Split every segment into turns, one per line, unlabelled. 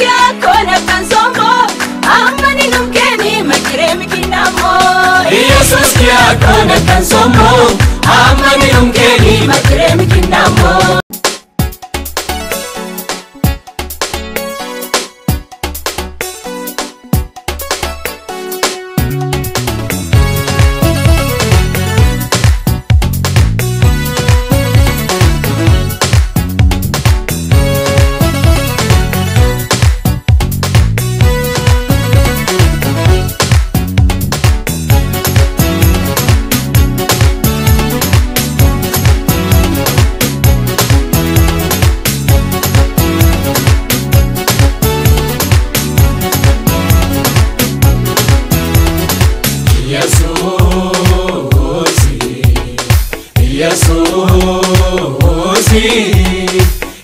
kyakora kansongo amani numkeni makiremi kinamo yesus kyakora kansongo amani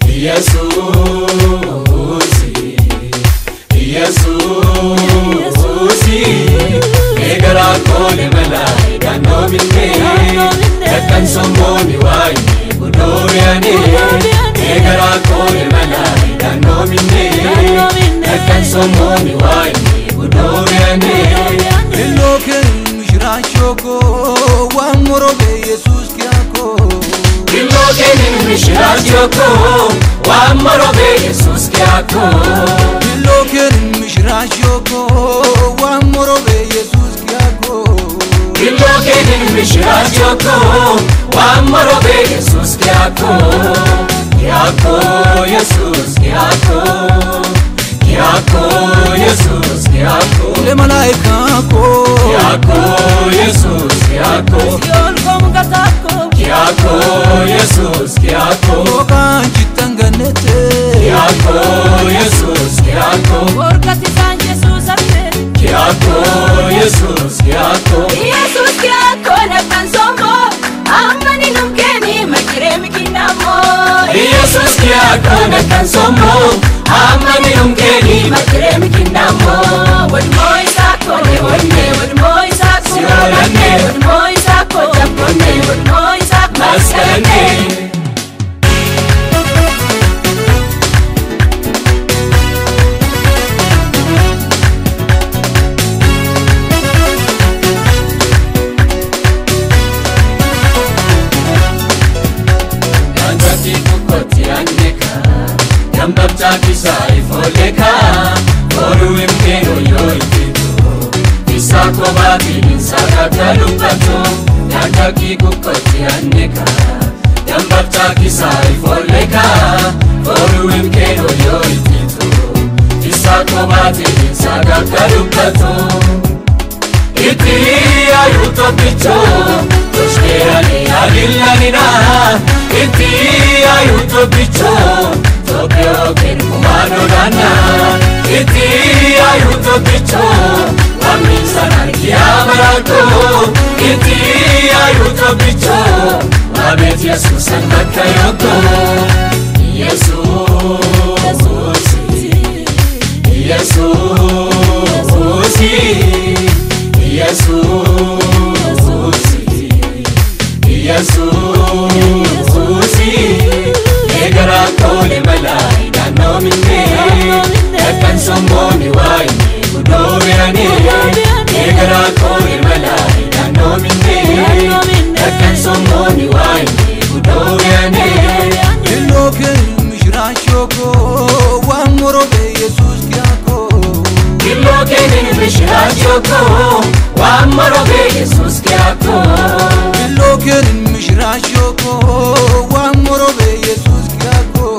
ኢየሱስ ኢየሱስ ነገራ ኮን መላይ ዳኖ ምኔ ሶሞን ዋይ ጉዶያኔ ነገራ ኮን መላይ ዳኖ ምኔ ሶሞን ዋይ ጉዶያኔ
ሎክን ሽራቾኮ ዋን በኢየሱስ
Ilokenin mishirachoko, wamorobe Jesus kyako.
Eloken mishirachoko wamorobe Yesus kiako
Ilokenin mishirachoko, wamorobe Jesus kyako. Kyako, Jesus kyako. Kyako, Jesus kyako.
Le malaikako Kyako,
Jesus kyako. yolkomgatako yako Yesus yako
kanjitanganete yako
Yesus yako orkasizan Yesus amen yako Yesus yako Yesus yako naftan somo amanilum keni makremi kinamo Yesus yako naftan somo yambabta kisa ifoleka, oru imkeno isako babi insaka kalupato, anjaki kukoti andika, yambabta kisa ifoleka, oru imkeno yo itito, isako babi insaka kalupato, Iti ayuto yo bin kumanurana iti ayuto ticho wamin sanan kiamarato iti ayuto ticho wabet yesusan bakayoto yesus yesus yesus yesus
Kan mishraashoko waan morobee yesuus gaako.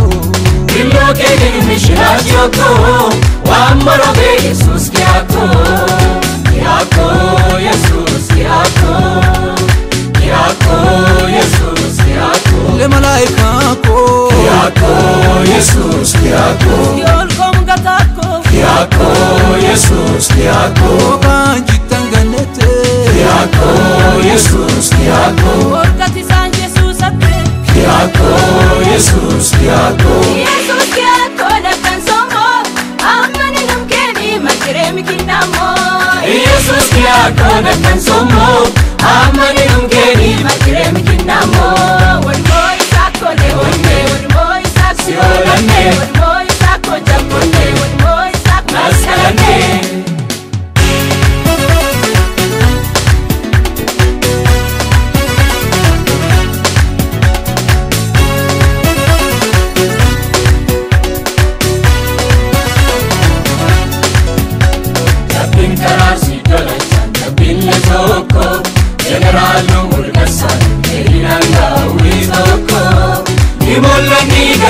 Kimboo keenya mishraashoko waan morobee yesuus gaako.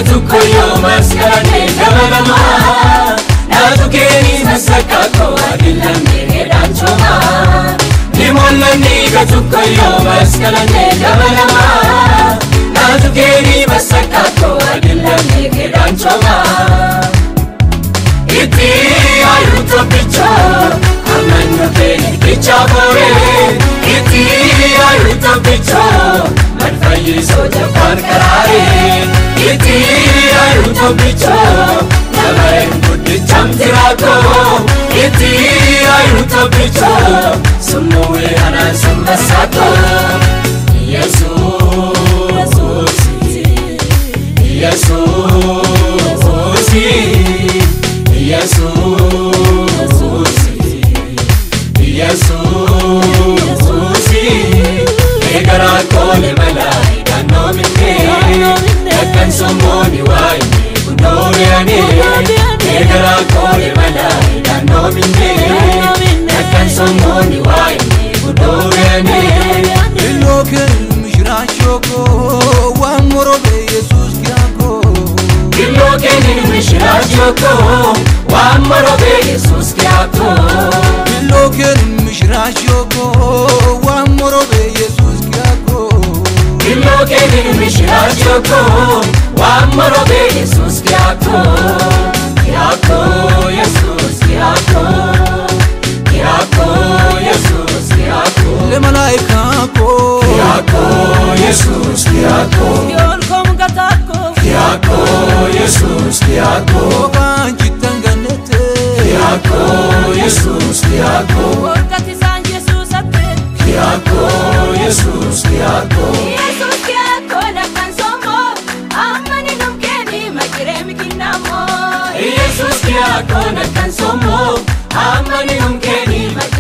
tuko yo maskane namanama natukeni masakako adilamere danchoma nimolani ga tuko yo maskane namanama natukeni masakako adilamere danchoma iti aluto picha amanyo peni picha bore iti aluto picha kicha boore Itti ayu tokkicha manfayyiso jabbaan karaare Itti ayu tokkicha namareen guddicham jiraako Itti ayu tokkicha summuwee anaan summasaako Yesuusi Yesuusi Kani Negara kore malai Dano minne Nakan somoni waini Budorani
Ilokin mishrashoko Wa morobe Yesus kirako
Ilokin mishrashoko Wa morobe Yesus kirako
Ilokin mishrashoko Wa morobe Yesus kirako
Ilokin mishrashoko Oamă-l-o de Iisus, Iaco, Iaco, Iisus, Iaco, Iaco, Iisus, Iaco
Le malaicako Iaco,
Iisus, Iaco Iolcom gatako Iaco, Iisus, Iaco
Oganji tanganete Iaco,
Iisus, Iaco Orcatizan Iisus ate Iaco, Iisus, Iaco Iisus Yaa koona kan somoo amma ni humkee ni bakka.